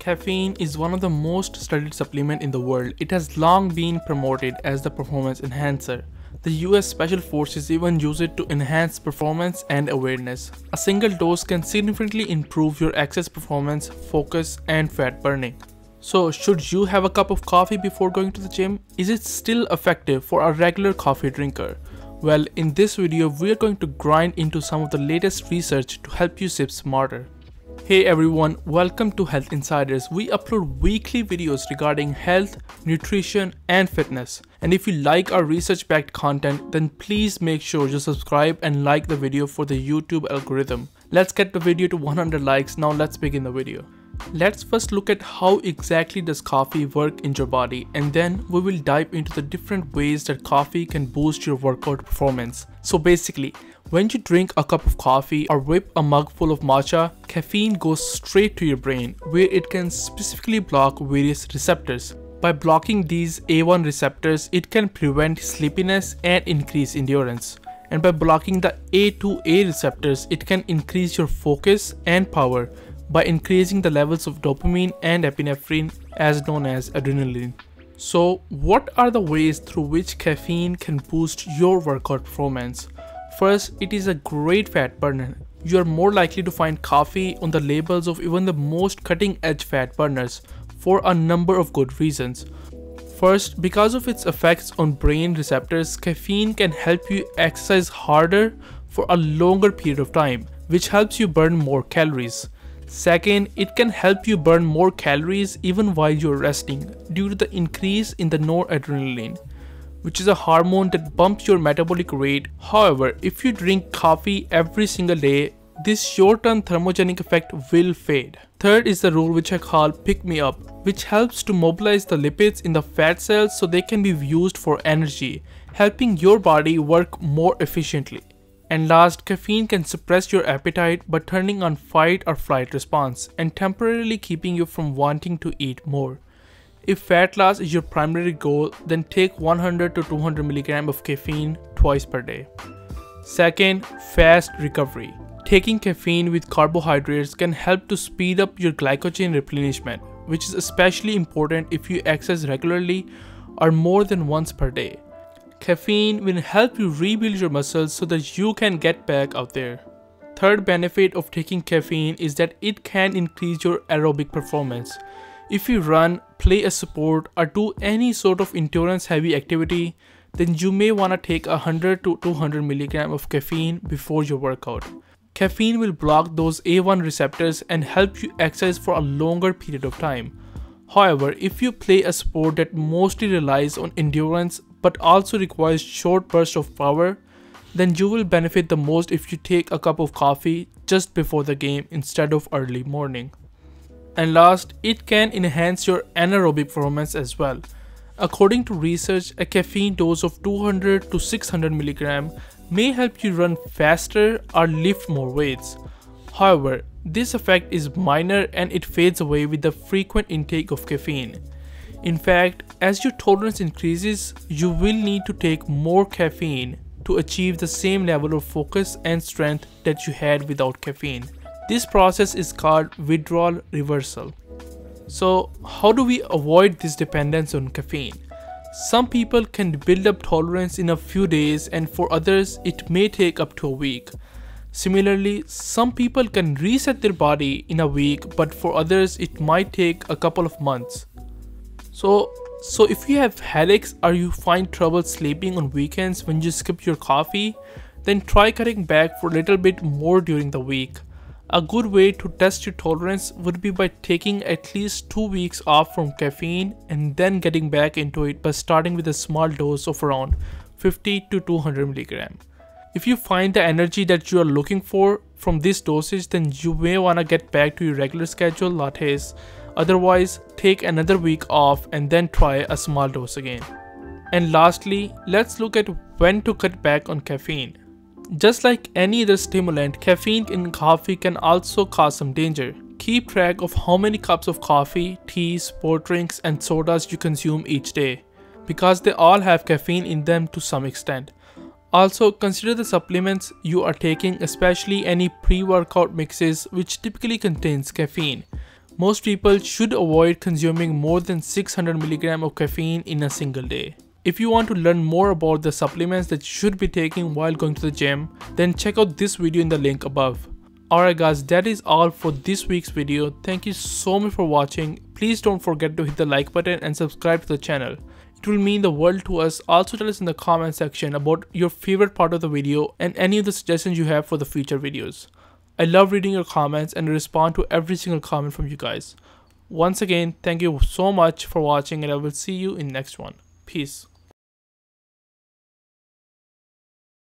Caffeine is one of the most studied supplement in the world. It has long been promoted as the performance enhancer. The US Special Forces even use it to enhance performance and awareness. A single dose can significantly improve your excess performance, focus, and fat burning. So, should you have a cup of coffee before going to the gym? Is it still effective for a regular coffee drinker? Well, in this video, we are going to grind into some of the latest research to help you sip smarter. Hey everyone, welcome to Health Insiders. We upload weekly videos regarding health, nutrition, and fitness. And if you like our research backed content, then please make sure you subscribe and like the video for the YouTube algorithm. Let's get the video to 100 likes. Now let's begin the video. Let's first look at how exactly does coffee work in your body and then we will dive into the different ways that coffee can boost your workout performance. So basically, when you drink a cup of coffee or whip a mug full of matcha, caffeine goes straight to your brain where it can specifically block various receptors. By blocking these A1 receptors, it can prevent sleepiness and increase endurance. And by blocking the A2A receptors, it can increase your focus and power by increasing the levels of dopamine and epinephrine as known as adrenaline. So what are the ways through which caffeine can boost your workout performance? First, it is a great fat burner. You are more likely to find coffee on the labels of even the most cutting edge fat burners for a number of good reasons. First, because of its effects on brain receptors, caffeine can help you exercise harder for a longer period of time, which helps you burn more calories. Second, it can help you burn more calories even while you're resting due to the increase in the noradrenaline, which is a hormone that bumps your metabolic rate. However, if you drink coffee every single day, this short-term thermogenic effect will fade. Third is the rule which I call pick me up, which helps to mobilize the lipids in the fat cells so they can be used for energy, helping your body work more efficiently. And last, caffeine can suppress your appetite by turning on fight or flight response and temporarily keeping you from wanting to eat more. If fat loss is your primary goal, then take 100 to 200 mg of caffeine twice per day. Second, fast recovery. Taking caffeine with carbohydrates can help to speed up your glycogen replenishment, which is especially important if you exercise regularly or more than once per day. Caffeine will help you rebuild your muscles so that you can get back out there. Third benefit of taking caffeine is that it can increase your aerobic performance. If you run, play a sport or do any sort of endurance heavy activity, then you may want to take 100 to 200 mg of caffeine before your workout. Caffeine will block those A1 receptors and help you exercise for a longer period of time. However, if you play a sport that mostly relies on endurance but also requires short bursts of power, then you will benefit the most if you take a cup of coffee just before the game instead of early morning. And last, it can enhance your anaerobic performance as well. According to research, a caffeine dose of 200 to 600 mg may help you run faster or lift more weights. However, this effect is minor and it fades away with the frequent intake of caffeine. In fact, as your tolerance increases, you will need to take more caffeine to achieve the same level of focus and strength that you had without caffeine. This process is called withdrawal reversal. So, how do we avoid this dependence on caffeine? Some people can build up tolerance in a few days and for others it may take up to a week. Similarly, some people can reset their body in a week but for others it might take a couple of months. So, so if you have headaches or you find trouble sleeping on weekends when you skip your coffee, then try cutting back for a little bit more during the week. A good way to test your tolerance would be by taking at least 2 weeks off from caffeine and then getting back into it by starting with a small dose of around 50 to 200 mg. If you find the energy that you are looking for from this dosage then you may want to get back to your regular schedule lattes Otherwise, take another week off and then try a small dose again. And lastly, let's look at when to cut back on caffeine. Just like any other stimulant, caffeine in coffee can also cause some danger. Keep track of how many cups of coffee, teas, sport drinks, and sodas you consume each day, because they all have caffeine in them to some extent. Also, consider the supplements you are taking, especially any pre-workout mixes which typically contains caffeine. Most people should avoid consuming more than 600 mg of caffeine in a single day. If you want to learn more about the supplements that you should be taking while going to the gym, then check out this video in the link above. Alright guys, that is all for this week's video. Thank you so much for watching. Please don't forget to hit the like button and subscribe to the channel. It will mean the world to us. Also tell us in the comment section about your favorite part of the video and any of the suggestions you have for the future videos. I love reading your comments and respond to every single comment from you guys. Once again, thank you so much for watching and I will see you in next one. Peace.